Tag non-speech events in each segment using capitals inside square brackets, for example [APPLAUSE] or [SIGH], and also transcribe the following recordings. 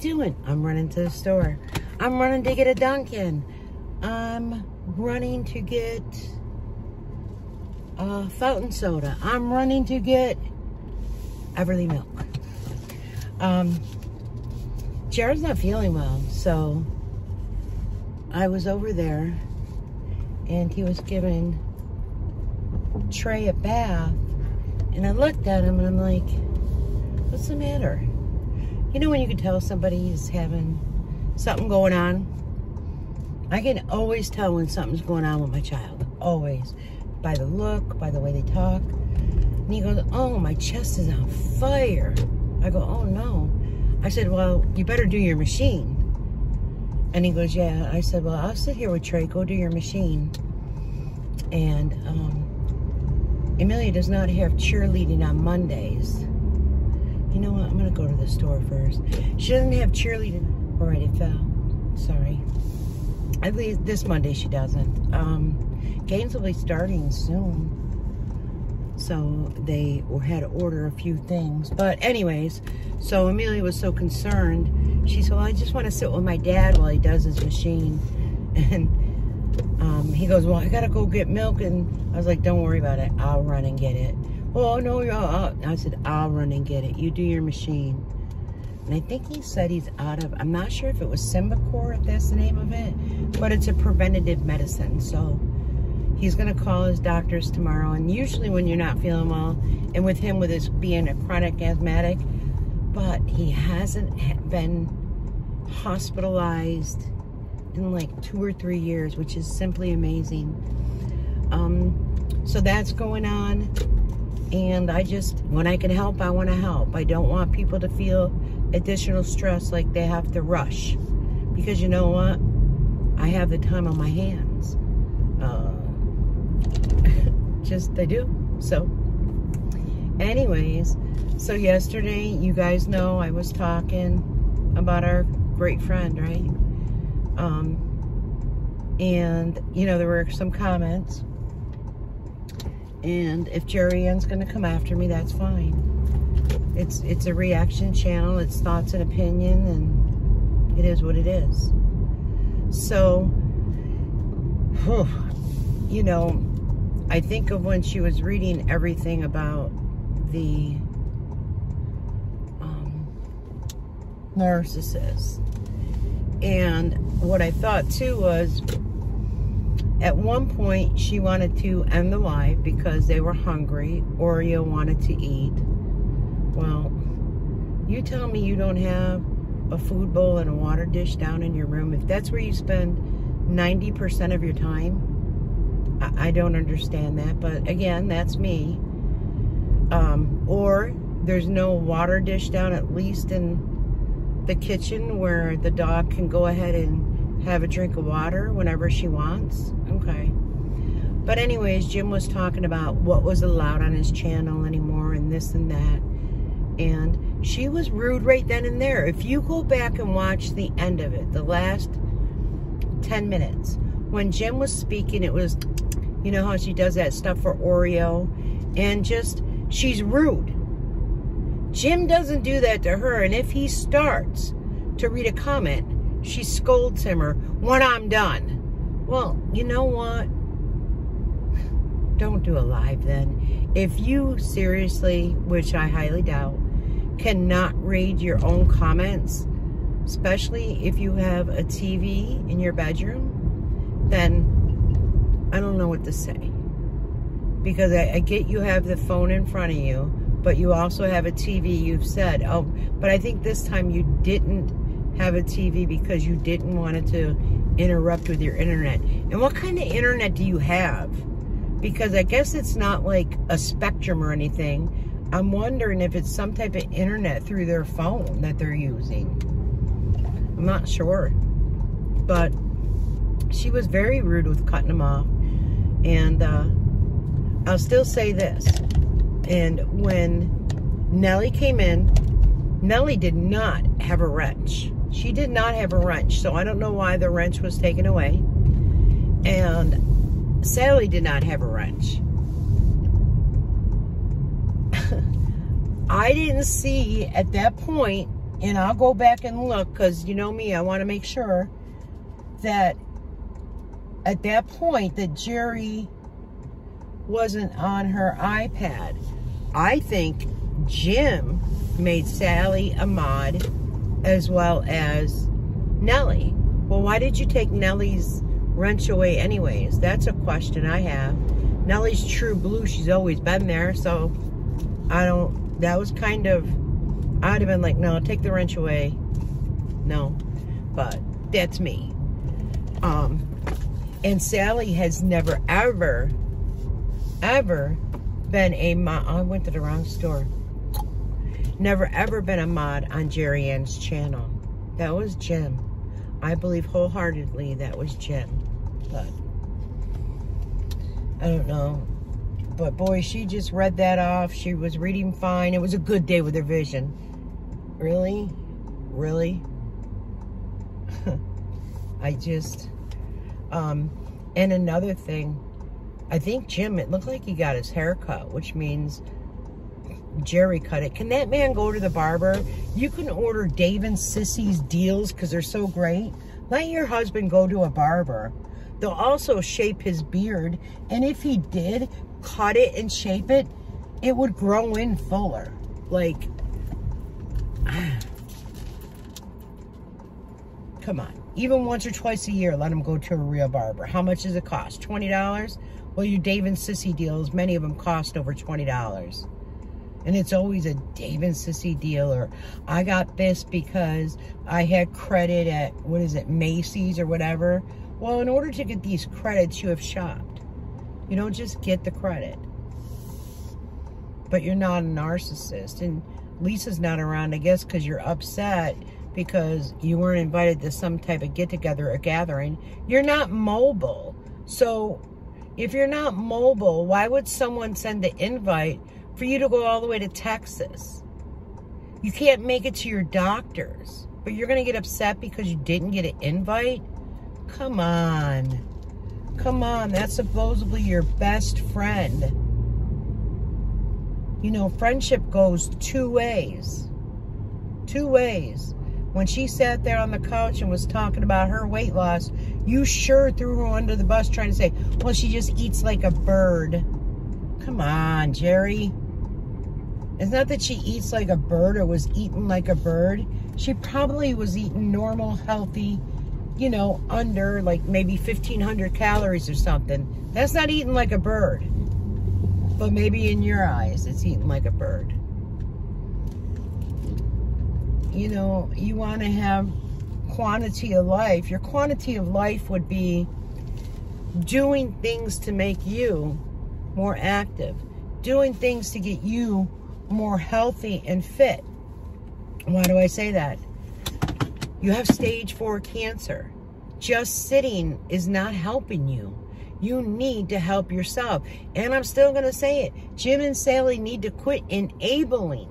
doing? I'm running to the store. I'm running to get a Dunkin'. I'm running to get a fountain soda. I'm running to get Everly milk. Um, Jared's not feeling well, so I was over there and he was giving Trey a bath and I looked at him and I'm like, what's the matter? You know when you can tell somebody is having something going on? I can always tell when something's going on with my child. Always. By the look, by the way they talk. And he goes, oh, my chest is on fire. I go, oh no. I said, well, you better do your machine. And he goes, yeah. I said, well, I'll sit here with Trey. Go do your machine. And um, Amelia does not have cheerleading on Mondays. You know what? I'm going to go to the store first. She doesn't have cheerleading. All right, it fell. Sorry. At least this Monday she doesn't. Um, games will be starting soon. So they had to order a few things. But anyways, so Amelia was so concerned. She said, well, I just want to sit with my dad while he does his machine. [LAUGHS] And um, he goes, well, I got to go get milk. And I was like, don't worry about it. I'll run and get it. Oh, no, out. I said, I'll run and get it. You do your machine. And I think he said he's out of, I'm not sure if it was Symbicort, if that's the name of it. But it's a preventative medicine. So he's going to call his doctors tomorrow. And usually when you're not feeling well, and with him with his being a chronic asthmatic, but he hasn't been hospitalized in like two or three years, which is simply amazing. Um, so that's going on. And I just, when I can help, I want to help. I don't want people to feel additional stress like they have to rush. Because you know what? I have the time on my hands. Uh, [LAUGHS] just, I do. So, anyways, so yesterday, you guys know I was talking about our great friend, right? Um, and, you know, there were some comments. And if Jerry Ann's going to come after me, that's fine. It's, it's a reaction channel. It's thoughts and opinion, and it is what it is. So, whew, you know, I think of when she was reading everything about the um, narcissist. And what I thought too was, at one point she wanted to end the live because they were hungry. Oreo wanted to eat. Well, you tell me you don't have a food bowl and a water dish down in your room. If that's where you spend 90% of your time, I, I don't understand that. But again, that's me. Um, or there's no water dish down at least in the kitchen where the dog can go ahead and have a drink of water whenever she wants. Okay. But anyways, Jim was talking about what was allowed on his channel anymore and this and that. And she was rude right then and there. If you go back and watch the end of it, the last 10 minutes, when Jim was speaking, it was, you know how she does that stuff for Oreo? And just She's rude. Jim doesn't do that to her, and if he starts to read a comment, she scolds him or when I'm done. Well, you know what? Don't do a live then. If you seriously, which I highly doubt, cannot read your own comments, especially if you have a TV in your bedroom, then I don't know what to say because I, I, get you have the phone in front of you, but you also have a TV, you've said. Oh, but I think this time you didn't have a TV because you didn't want it to interrupt with your internet. And what kind of internet do you have? Because I guess it's not like a spectrum or anything. I'm wondering if it's some type of internet through their phone that they're using. I'm not sure. But she was very rude with cutting them off. And, uh, I'll still say this. And when Nellie came in, Nellie did not have a wrench. She did not have a wrench, so I don't know why the wrench was taken away. And Sally did not have a wrench. [LAUGHS] I didn't see at that point, and I'll go back and look because you know me, I want to make sure that at that point that Jerry wasn't on her iPad. I think Jim made Sally a mod as well as Nellie. Well, why did you take Nellie's wrench away anyways? That's a question I have. Nellie's true blue. She's always been there. So I don't, that was kind of, I'd have been like, no, take the wrench away. No, but that's me. Um, and Sally has never, ever, ever been a mod. I went to the wrong store. Never ever been a mod on Jerry Ann's channel. That was Jim. I believe wholeheartedly that was Jim. But I don't know. But boy, she just read that off. She was reading fine. It was a good day with her vision. Really? Really? [LAUGHS] I just, um, and another thing, I think Jim, it looked like he got his hair cut, which means Jerry cut it. Can that man go to the barber? You can order Dave and Sissy's deals because they're so great. Let your husband go to a barber. They'll also shape his beard. And if he did cut it and shape it, it would grow in fuller. Like, [SIGHS] come on. Even once or twice a year, let him go to a real barber. How much does it cost? $20? Well, your Dave and Sissy deals, many of them cost over $20. And it's always a Dave and Sissy deal or I got this because I had credit at, what is it, Macy's or whatever. Well, in order to get these credits, you have shopped. You don't just get the credit. But you're not a narcissist. And Lisa's not around, I guess, because you're upset because you weren't invited to some type of get-together or gathering. You're not mobile. So if you're not mobile, why would someone send the invite for you to go all the way to Texas? You can't make it to your doctor's, but you're going to get upset because you didn't get an invite? Come on. Come on, that's supposedly your best friend. You know, friendship goes two ways. Two ways. When she sat there on the couch and was talking about her weight loss, you sure threw her under the bus trying to say, well, she just eats like a bird. Come on, Jerry. It's not that she eats like a bird or was eaten like a bird. She probably was eating normal, healthy, you know, under like maybe 1,500 calories or something. That's not eating like a bird. But maybe in your eyes, it's eating like a bird you know, you want to have quantity of life. Your quantity of life would be doing things to make you more active, doing things to get you more healthy and fit. Why do I say that? You have stage four cancer. Just sitting is not helping you. You need to help yourself. And I'm still going to say it. Jim and Sally need to quit enabling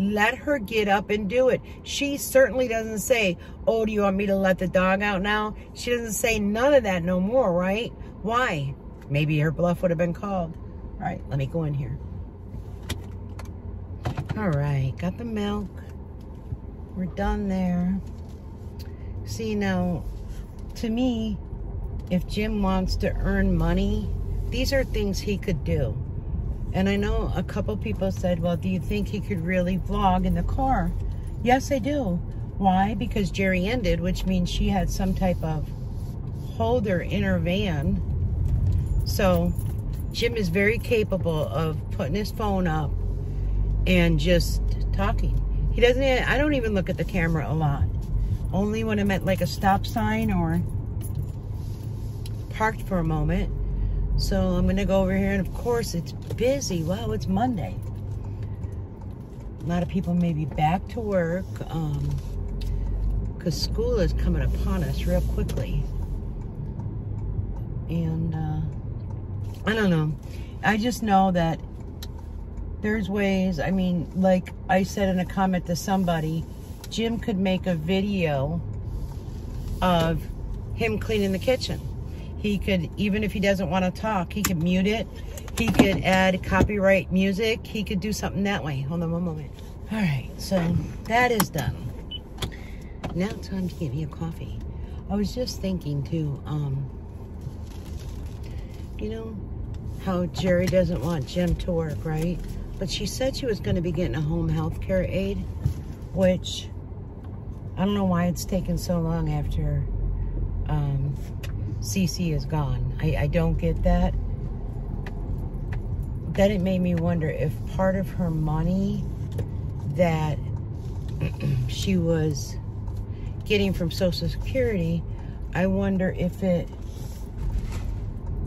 let her get up and do it. She certainly doesn't say, oh, do you want me to let the dog out now? She doesn't say none of that no more, right? Why? Maybe her bluff would have been called. All right, let me go in here. All right, got the milk. We're done there. See, now, to me, if Jim wants to earn money, these are things he could do. And I know a couple people said, well, do you think he could really vlog in the car? Yes, I do. Why? Because Jerry ended, which means she had some type of holder in her van. So Jim is very capable of putting his phone up and just talking. He doesn't, I don't even look at the camera a lot. Only when I'm at like a stop sign or parked for a moment so I'm to go over here, and of course, it's busy. Wow, it's Monday. A lot of people may be back to work because um, school is coming upon us real quickly. And uh, I don't know. I just know that there's ways. I mean, like I said in a comment to somebody, Jim could make a video of him cleaning the kitchen he could, even if he doesn't want to talk, he could mute it. he could add copyright music. He could do something that way. Hold on one moment. All right, so that is done. Now time to get me a coffee. I was just thinking too, um, you know, how Jerry doesn't want Jim to work, right? But she said she was going to be getting a home health care aide, which I don't know why it's taken so long after um, Cece is gone. I, I don't get that. Then it made me wonder if part of her money that [CLEARS THROAT] she was getting from Social Security, I wonder if it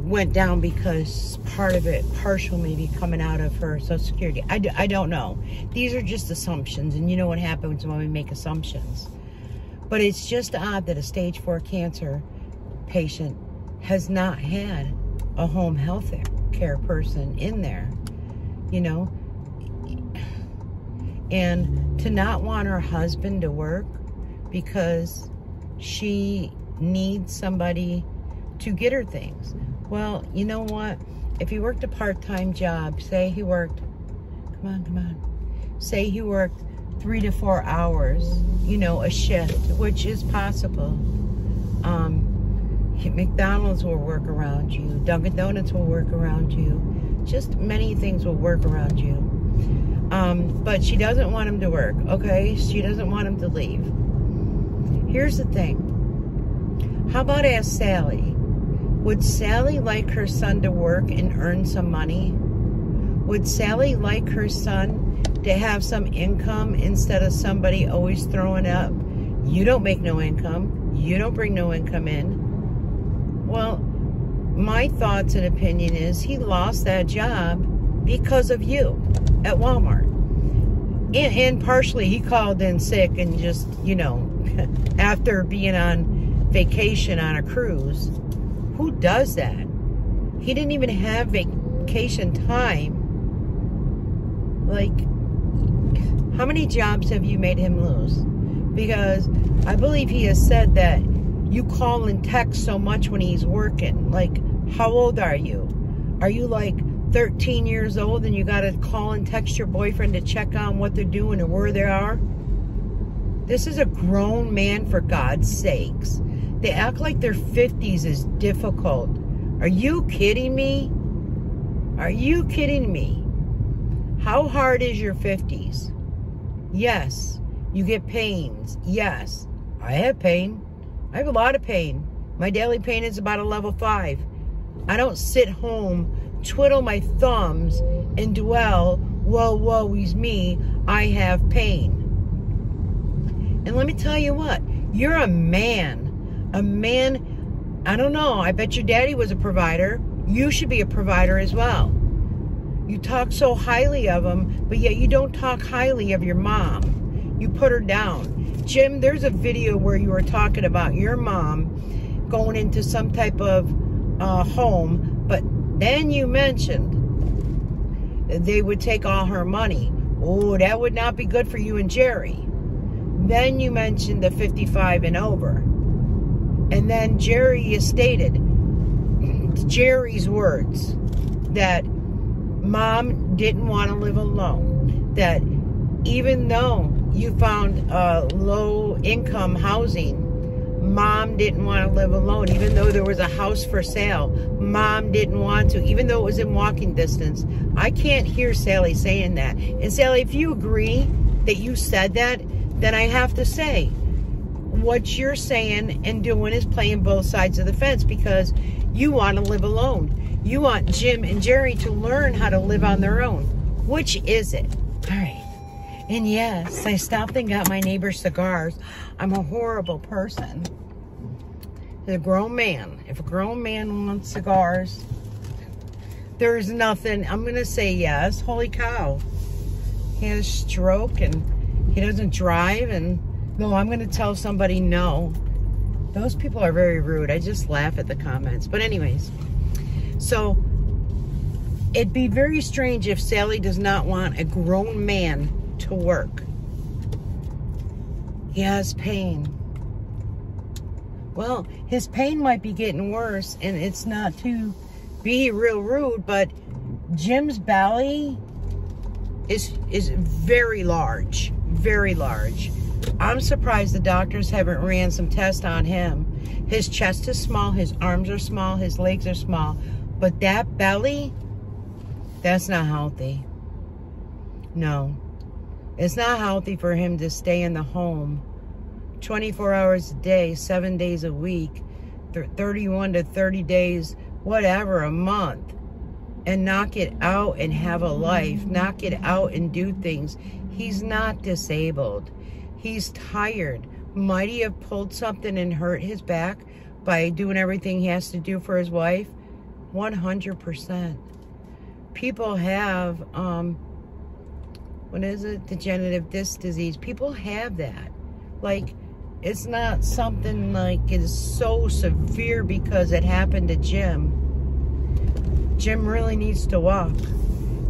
went down because part of it, partial maybe, coming out of her Social Security. I, I don't know. These are just assumptions, and you know what happens when we make assumptions. But it's just odd that a stage four cancer patient has not had a home health care person in there, you know? And to not want her husband to work because she needs somebody to get her things. Well, you know what? If he worked a part-time job, say he worked, come on, come on, say he worked three to four hours, you know, a shift, which is possible. Um, McDonald's will work around you. Dunkin' Donuts will work around you. Just many things will work around you. Um, but she doesn't want him to work, okay? She doesn't want him to leave. Here's the thing. How about ask Sally? Would Sally like her son to work and earn some money? Would Sally like her son to have some income instead of somebody always throwing up, you don't make no income, you don't bring no income in? Well, my thoughts and opinion is he lost that job because of you at Walmart. And, and partially he called in sick and just, you know, [LAUGHS] after being on vacation on a cruise. Who does that? He didn't even have vacation time. Like, how many jobs have you made him lose? Because I believe he has said that you call and text so much when he's working. Like, how old are you? Are you like 13 years old and you got to call and text your boyfriend to check on what they're doing or where they are? This is a grown man, for God's sakes. They act like their 50s is difficult. Are you kidding me? Are you kidding me? How hard is your 50s? Yes. You get pains. Yes. I have pain. I have a lot of pain. My daily pain is about a level 5. I don't sit home, twiddle my thumbs, and dwell, whoa, whoa, he's me. I have pain. And let me tell you what, you're a man. A man, I don't know, I bet your daddy was a provider. You should be a provider as well. You talk so highly of him, but yet you don't talk highly of your mom. You put her down. Jim, there's a video where you were talking about your mom going into some type of uh, home, but then you mentioned they would take all her money. Oh, that would not be good for you and Jerry. Then you mentioned the 55 and over. And then Jerry stated, Jerry's words, that mom didn't want to live alone. That even though you found uh, low income housing, mom didn't want to live alone. Even though there was a house for sale, mom didn't want to. Even though it was in walking distance. I can't hear Sally saying that. And Sally, if you agree that you said that, then I have to say, what you're saying and doing is playing both sides of the fence because you want to live alone. You want Jim and Jerry to learn how to live on their own. Which is it? All right. And yes, I stopped and got my neighbor's cigars. I'm a horrible person. A grown man. If a grown man wants cigars, there's nothing. I'm going to say yes. Holy cow. He had a stroke and he doesn't drive and no, I'm going to tell somebody no. Those people are very rude. I just laugh at the comments. But anyways, so it'd be very strange if Sally does not want a grown man to work. He has pain. Well, his pain might be getting worse and it's not to be real rude, but Jim's belly is is very large, very large. I'm surprised the doctors haven't ran some tests on him. His chest is small, his arms are small, his legs are small, but that belly, that's not healthy. No, it's not healthy for him to stay in the home 24 hours a day, seven days a week, 31 to 30 days, whatever, a month and knock it out and have a life, knock it out and do things. He's not disabled. He's tired. Might he have pulled something and hurt his back by doing everything he has to do for his wife? 100%. People have, um, what is it? Degenerative disc disease. People have that. Like, it's not something like it's so severe because it happened to Jim Jim really needs to walk.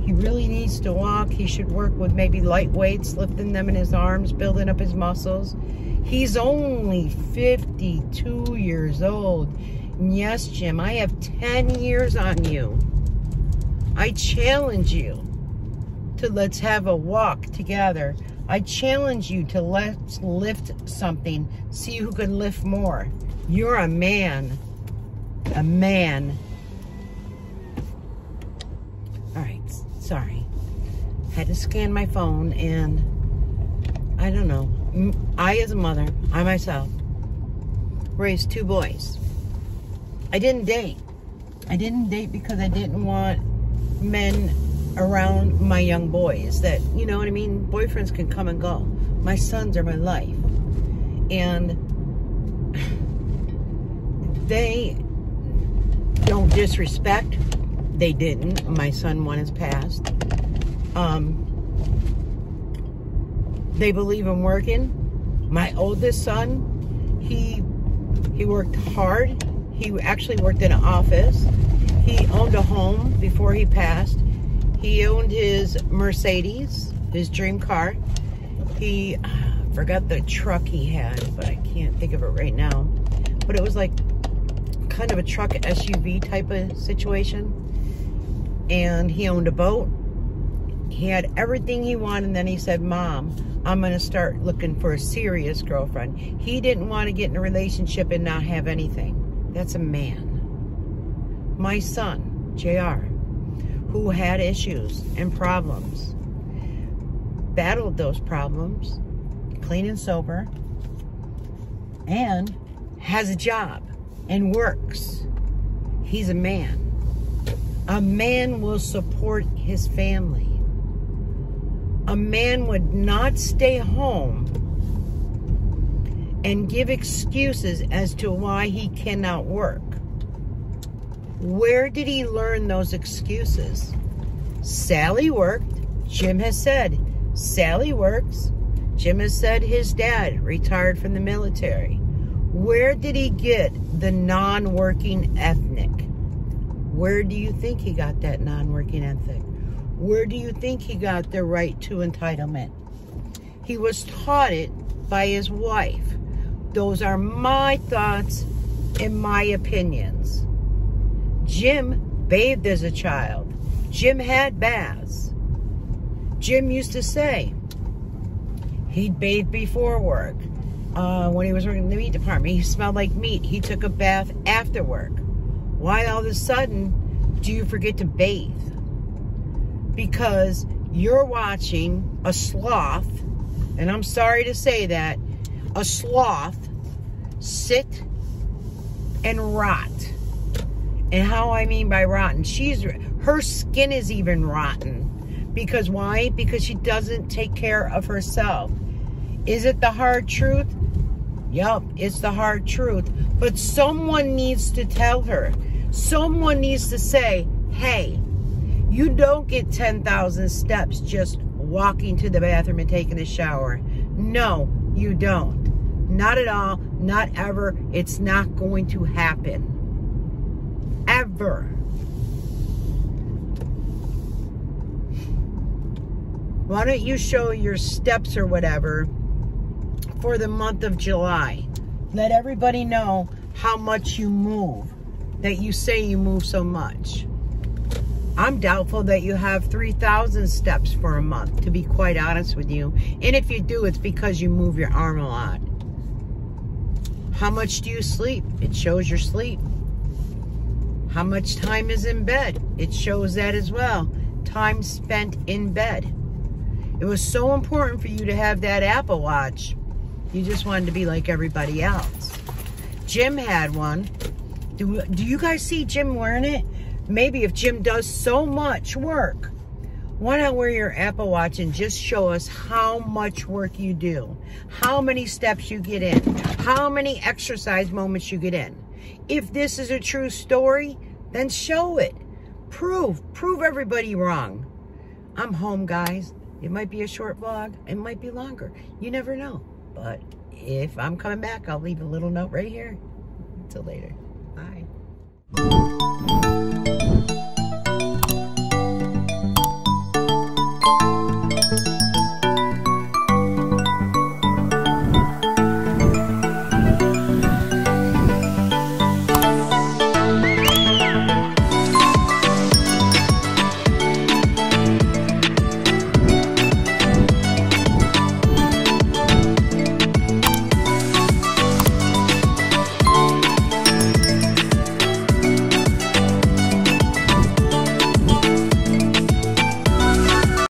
He really needs to walk. He should work with maybe light weights, lifting them in his arms, building up his muscles. He's only 52 years old. And yes, Jim, I have 10 years on you. I challenge you to let's have a walk together. I challenge you to let's lift something, see who can lift more. You're a man. A man. Sorry. Had to scan my phone and I don't know. I, as a mother, I myself, raised two boys. I didn't date. I didn't date because I didn't want men around my young boys that, you know what I mean? Boyfriends can come and go. My sons are my life. And [SIGHS] they don't disrespect they didn't. My son, one has passed. Um, they believe in working. My oldest son, he he worked hard. He actually worked in an office. He owned a home before he passed. He owned his Mercedes, his dream car. He forgot the truck he had, but I can't think of it right now. But it was like kind of a truck SUV type of situation and he owned a boat. He had everything he wanted, and then he said, Mom, I'm going to start looking for a serious girlfriend. He didn't want to get in a relationship and not have anything. That's a man. My son, JR, who had issues and problems, battled those problems, clean and sober, and has a job and works. He's a man. A man will support his family. A man would not stay home and give excuses as to why he cannot work. Where did he learn those excuses? Sally worked. Jim has said, Sally works. Jim has said his dad retired from the military. Where did he get the non-working ethnic? Where do you think he got that non-working ethic? Where do you think he got the right to entitlement? He was taught it by his wife. Those are my thoughts and my opinions. Jim bathed as a child. Jim had baths. Jim used to say he'd bathe before work. Uh, when he was working in the meat department, he smelled like meat. He took a bath after work. Why all of a sudden do you forget to bathe? Because you're watching a sloth, and I'm sorry to say that, a sloth sit and rot. And how I mean by rotten, she's her skin is even rotten. Because why? Because she doesn't take care of herself. Is it the hard truth? Yup, it's the hard truth. But someone needs to tell her. Someone needs to say, hey, you don't get 10,000 steps just walking to the bathroom and taking a shower. No, you don't. Not at all, not ever. It's not going to happen. Ever. Why don't you show your steps or whatever for the month of July? Let everybody know how much you move that you say you move so much. I'm doubtful that you have 3,000 steps for a month, to be quite honest with you. And if you do, it's because you move your arm a lot. How much do you sleep? It shows your sleep. How much time is in bed? It shows that as well. Time spent in bed. It was so important for you to have that Apple Watch. You just wanted to be like everybody else. Jim had one. Do, do you guys see Jim wearing it? maybe if Jim does so much work, why not wear your Apple Watch and just show us how much work you do, how many steps you get in, how many exercise moments you get in. If this is a true story, then show it. Prove, prove everybody wrong. I'm home, guys. It might be a short vlog. It might be longer. You never know. But if I'm coming back, I'll leave a little note right here. Until later. Bye.